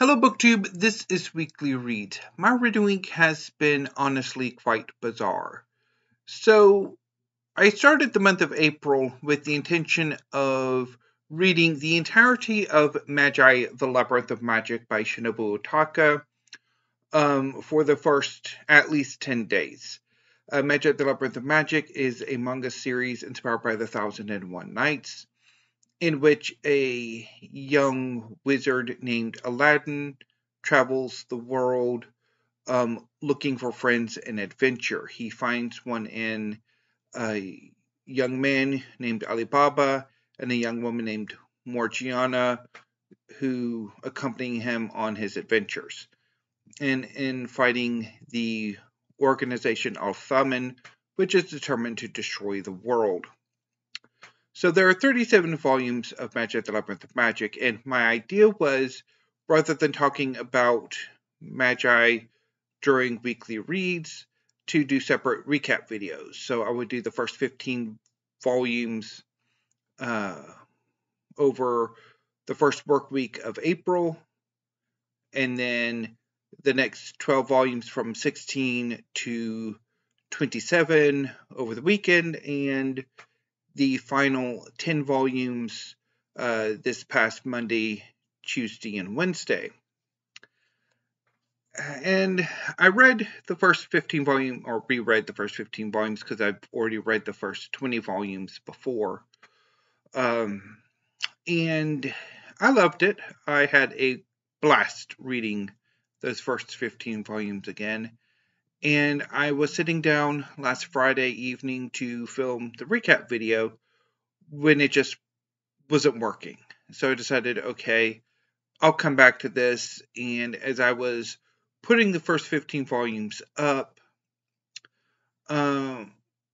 Hello Booktube, this is Weekly Read. My reading week has been honestly quite bizarre. So, I started the month of April with the intention of reading the entirety of Magi the Labyrinth of Magic by Shinobu Ohtaka um, for the first at least 10 days. Uh, Magi the Labyrinth of Magic is a manga series inspired by the Thousand and One Nights in which a young wizard named Aladdin travels the world um, looking for friends and adventure. He finds one in a young man named Alibaba and a young woman named Morgiana who accompany him on his adventures. And in fighting the organization Al-Thamen, which is determined to destroy the world. So there are 37 volumes of Magi the Labyrinth of Magic, and my idea was rather than talking about Magi during weekly reads, to do separate recap videos. So I would do the first 15 volumes uh, over the first work week of April, and then the next 12 volumes from 16 to 27 over the weekend, and the final 10 volumes uh, this past Monday, Tuesday, and Wednesday. And I read the first 15 volume or reread the first 15 volumes because I've already read the first 20 volumes before. Um, and I loved it. I had a blast reading those first 15 volumes again and I was sitting down last Friday evening to film the recap video when it just wasn't working. So I decided, okay, I'll come back to this. And as I was putting the first 15 volumes up, um,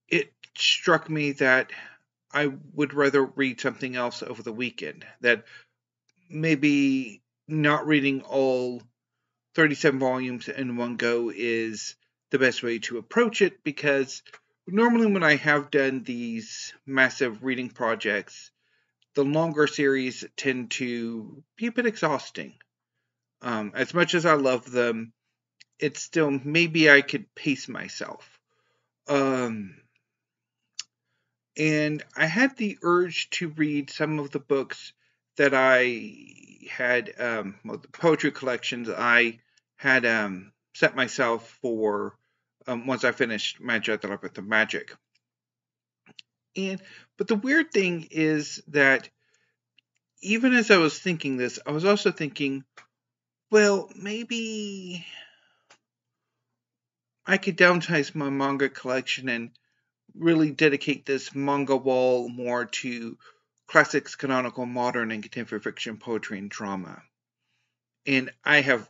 it struck me that I would rather read something else over the weekend. That maybe not reading all 37 volumes in one go is the best way to approach it because normally when I have done these massive reading projects, the longer series tend to be a bit exhausting. Um, as much as I love them, it's still maybe I could pace myself. Um, and I had the urge to read some of the books that I had, um, well, the poetry collections I had um, set myself for um, once I finished Magi the Labyrinth of Magic. And but the weird thing is that even as I was thinking this, I was also thinking, well, maybe I could downsize my manga collection and really dedicate this manga wall more to classics, canonical, modern, and contemporary fiction, poetry, and drama. And I have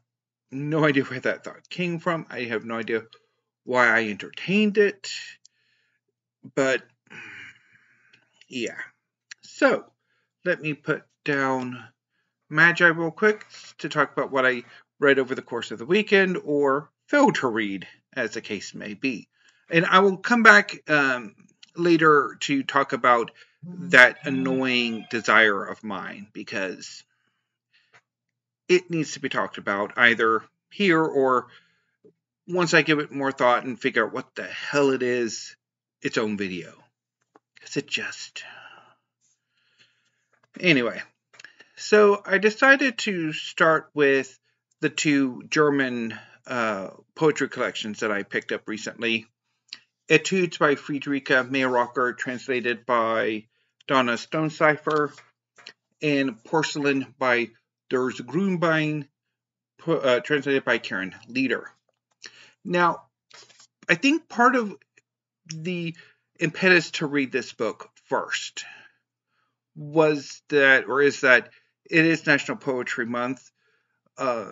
no idea where that thought came from. I have no idea why I entertained it. But yeah. So let me put down Magi real quick to talk about what I read over the course of the weekend or failed to read, as the case may be. And I will come back um, later to talk about that annoying desire of mine because it needs to be talked about either here or once I give it more thought and figure out what the hell it is, its own video. Because it just. Anyway, so I decided to start with the two German uh, poetry collections that I picked up recently. Etudes by Friederike Mayröcker, translated by Donna Stonecipher, and Porcelain by Durs Grünbein, uh, translated by Karen Leeder. Now, I think part of the impetus to read this book first was that, or is that, it is National Poetry Month. Uh,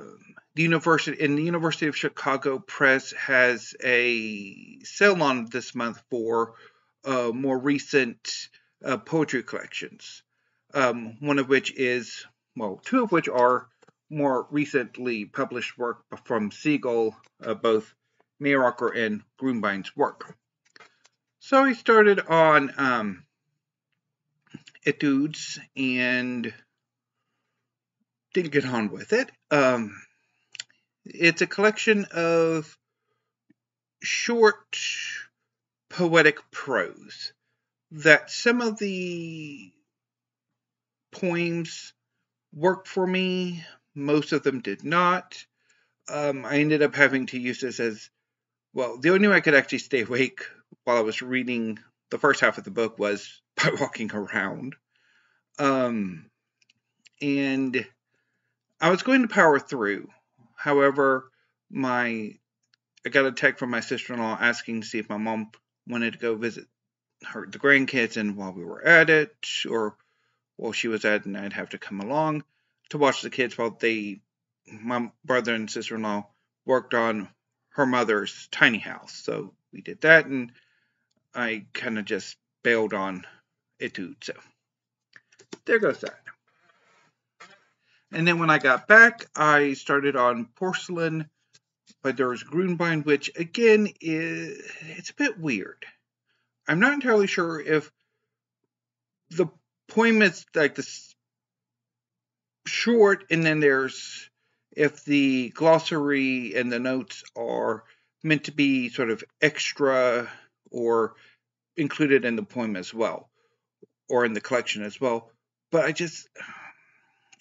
the university in the University of Chicago Press has a sale on this month for uh, more recent uh, poetry collections. Um, one of which is, well, two of which are more recently published work from Seagull, uh, both Mayröcker and Grünbein's work. So I started on um, etudes and didn't get on with it. Um, it's a collection of short poetic prose that some of the poems worked for me, most of them did not. Um, I ended up having to use this as well. The only way I could actually stay awake while I was reading the first half of the book was by walking around. Um, and I was going to power through. However, my I got a text from my sister-in-law asking to see if my mom wanted to go visit her the grandkids, and while we were at it, or while she was at, and I'd have to come along to watch the kids while they, my brother and sister-in-law, worked on her mother's tiny house. So we did that, and I kind of just bailed on Etude. So there goes that. And then when I got back, I started on Porcelain by Durs Grunbein, which again is it's a bit weird. I'm not entirely sure if the is like this short, and then there's if the glossary and the notes are meant to be sort of extra or included in the poem as well, or in the collection as well. But I just,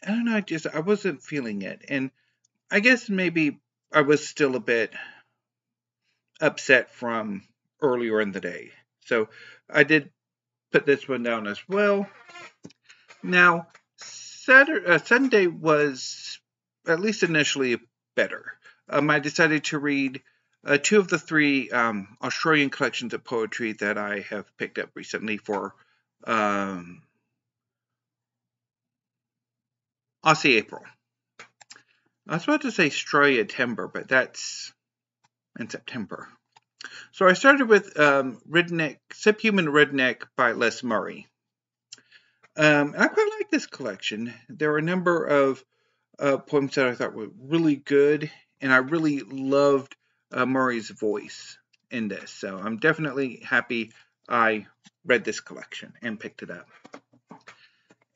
I don't know, I just, I wasn't feeling it. And I guess maybe I was still a bit upset from earlier in the day. So I did put this one down as well. Now, Saturday, uh, Sunday was at least initially better. Um, I decided to read uh, two of the three um, Australian collections of poetry that I have picked up recently for um, Aussie April. I was about to say Australia Timber, but that's in September. So I started with um, Redneck, Subhuman Redneck by Les Murray. Um, I quite like this collection. There are a number of uh, poems that I thought were really good, and I really loved uh, Murray's voice in this. So I'm definitely happy I read this collection and picked it up.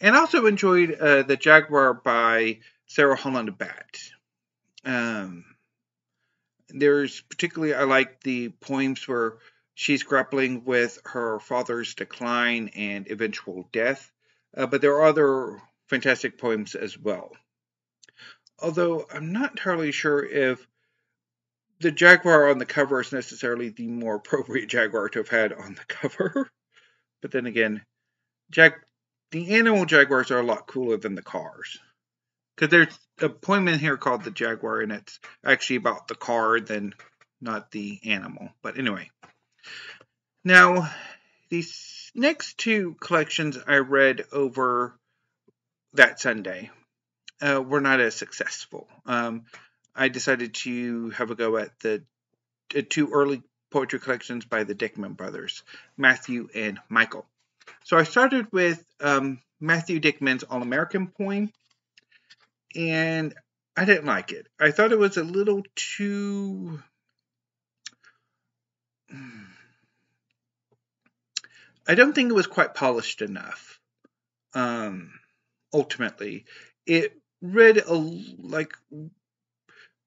And also enjoyed uh, The Jaguar by Sarah Holland-Batt. Um, there's particularly, I like the poems where she's grappling with her father's decline and eventual death, uh, but there are other fantastic poems as well. Although I'm not entirely sure if the jaguar on the cover is necessarily the more appropriate jaguar to have had on the cover. but then again, the animal jaguars are a lot cooler than the cars. Because there's a poem in here called the Jaguar, and it's actually about the car than not the animal. But anyway. Now, these next two collections I read over that Sunday uh, were not as successful. Um, I decided to have a go at the uh, two early poetry collections by the Dickman brothers, Matthew and Michael. So I started with um, Matthew Dickman's All American poem, and I didn't like it. I thought it was a little too. I don't think it was quite polished enough. Um, ultimately, it read a like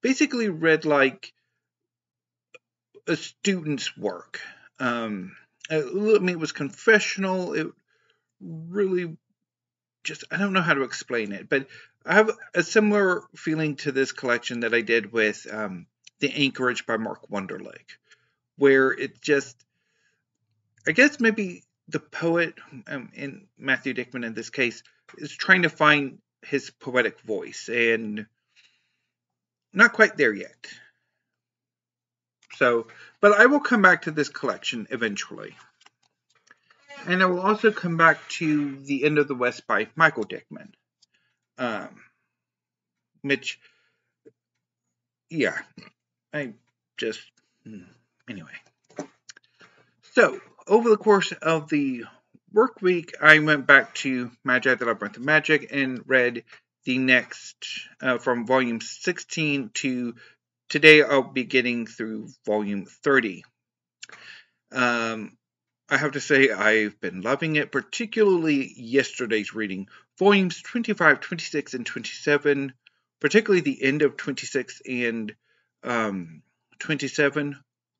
basically read like a student's work. Um, I mean, it was confessional. It really just I don't know how to explain it, but I have a similar feeling to this collection that I did with um, the Anchorage by Mark Wunderlich, where it just I guess maybe the poet um, in Matthew Dickman in this case is trying to find his poetic voice and not quite there yet. So, but I will come back to this collection eventually. And I will also come back to The End of the West by Michael Dickman. Um, which, yeah, I just, hmm, anyway. So, over the course of the work week, I went back to Magi the Labyrinth of Magic and read the next uh, from volume 16 to today I'll be getting through volume 30. Um, I have to say I've been loving it, particularly yesterday's reading volumes 25, 26, and 27, particularly the end of 26 and um, 27.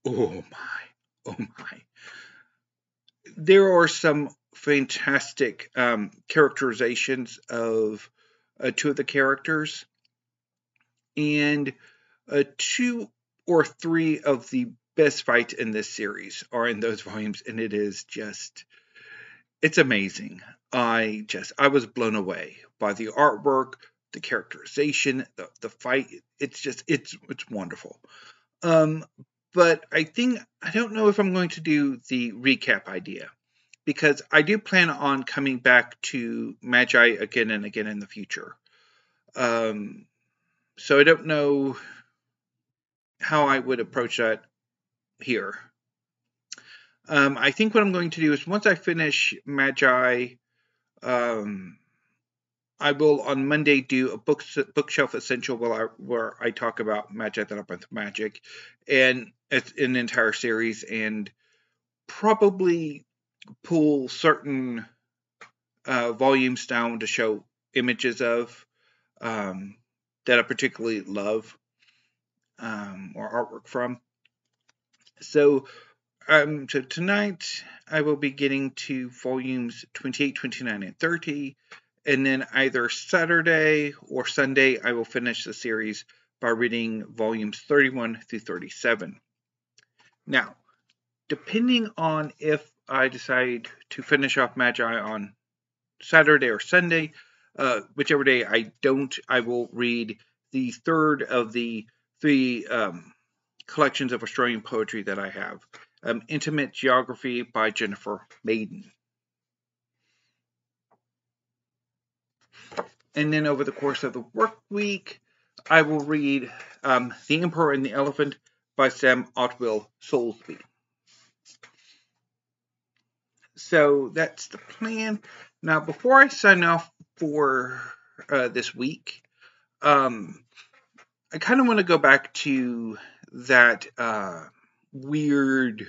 Oh my, oh my. There are some fantastic um, characterizations of uh, two of the characters, and uh, two or three of the best fights in this series are in those volumes, and it is just it's amazing. I just I was blown away by the artwork, the characterization, the the fight. It's just it's it's wonderful. Um, but I think I don't know if I'm going to do the recap idea because I do plan on coming back to Magi again and again in the future. Um, so I don't know how I would approach that here. Um, I think what I'm going to do is once I finish Magi, um, I will on Monday do a book, bookshelf essential where I, where I talk about Magi up with magic, and it's an entire series, and probably pull certain uh, volumes down to show images of um, that I particularly love um, or artwork from. So, um, so tonight I will be getting to volumes 28, 29, and 30. And then either Saturday or Sunday, I will finish the series by reading volumes 31 through 37. Now, depending on if I decide to finish off Magi on Saturday or Sunday, uh, whichever day I don't, I will read the third of the three um, collections of Australian poetry that I have. Um, Intimate Geography by Jennifer Maiden. And then over the course of the work week, I will read um, The Emperor and the Elephant by Sam Otwell Soulsby. So that's the plan. Now, before I sign off for uh, this week, um, I kind of want to go back to that uh, weird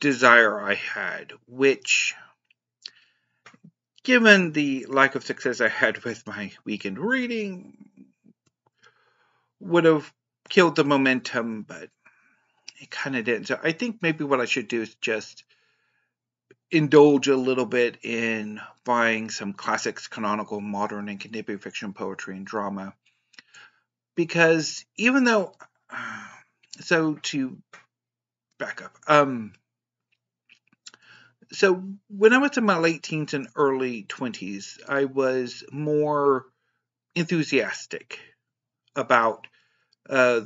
desire I had, which, given the lack of success I had with my weekend reading, would have killed the momentum, but it kind of didn't. So I think maybe what I should do is just indulge a little bit in buying some classics, canonical, modern, and contemporary fiction, poetry, and drama. Because even though so to back up, um, so when I was in my late teens and early 20s, I was more enthusiastic about uh,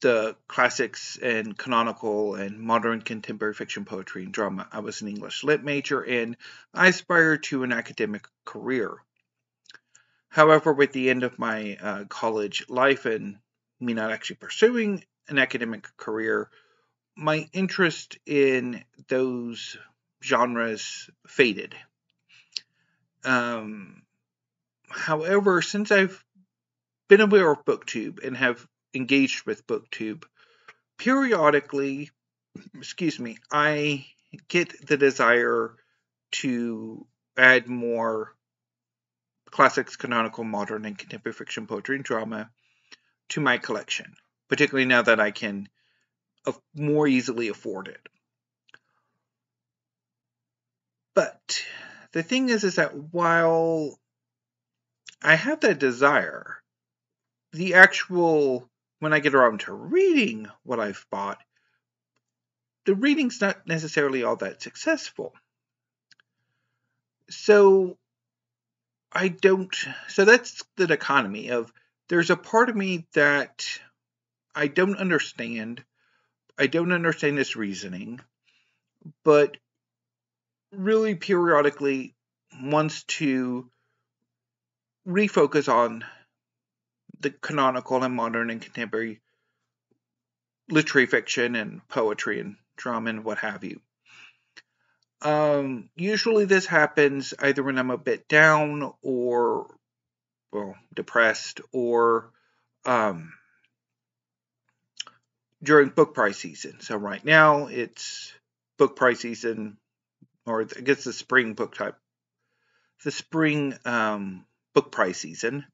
the classics and canonical and modern contemporary fiction poetry and drama. I was an English lit major and I aspired to an academic career. However, with the end of my uh, college life and me not actually pursuing an academic career, my interest in those genres faded. Um, however, since I've been aware of BookTube and have engaged with BookTube, periodically, excuse me, I get the desire to add more classics, canonical, modern, and contemporary fiction, poetry, and drama to my collection particularly now that I can more easily afford it. But the thing is, is that while I have that desire, the actual, when I get around to reading what I've bought, the reading's not necessarily all that successful. So I don't, so that's the dichotomy of there's a part of me that I don't understand. I don't understand this reasoning, but really periodically wants to refocus on the canonical and modern and contemporary literary fiction and poetry and drama and what have you. Um, usually this happens either when I'm a bit down or, well, depressed or um, during book price season. So right now it's book price season, or I guess the spring book type the spring um, book prize season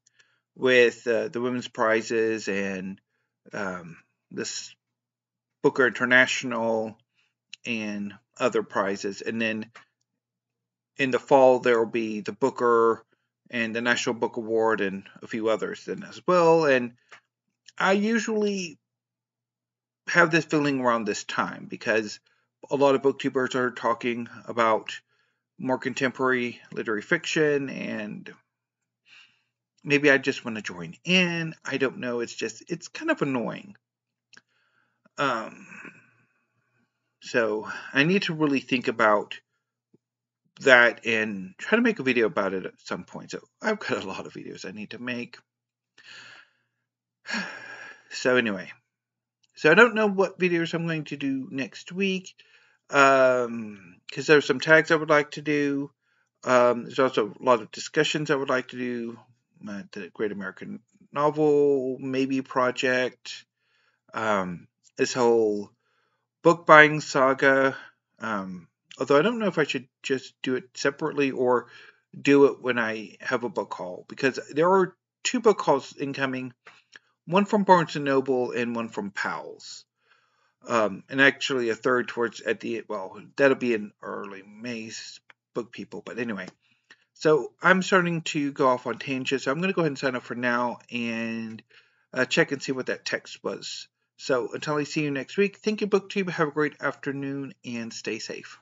with uh, the women's prizes and um, this Booker International and other prizes. And then in the fall, there will be the Booker and the National Book Award and a few others then as well. And I usually have this feeling around this time because a lot of booktubers are talking about more contemporary literary fiction and maybe I just want to join in. I don't know. It's just it's kind of annoying. Um so I need to really think about that and try to make a video about it at some point. So I've got a lot of videos I need to make. So anyway, so I don't know what videos I'm going to do next week um because there's some tags I would like to do. Um, there's also a lot of discussions I would like to do. Uh, the Great American Novel maybe project. Um, this whole book buying saga. Um, although I don't know if I should just do it separately or do it when I have a book haul because there are two book hauls incoming, one from Barnes and Noble and one from Powell's, um, and actually a third towards at the well that'll be in early May book people, but anyway. So I'm starting to go off on tangents. So I'm going to go ahead and sign up for now and uh, check and see what that text was. So until I see you next week, thank you, BookTube. Have a great afternoon and stay safe.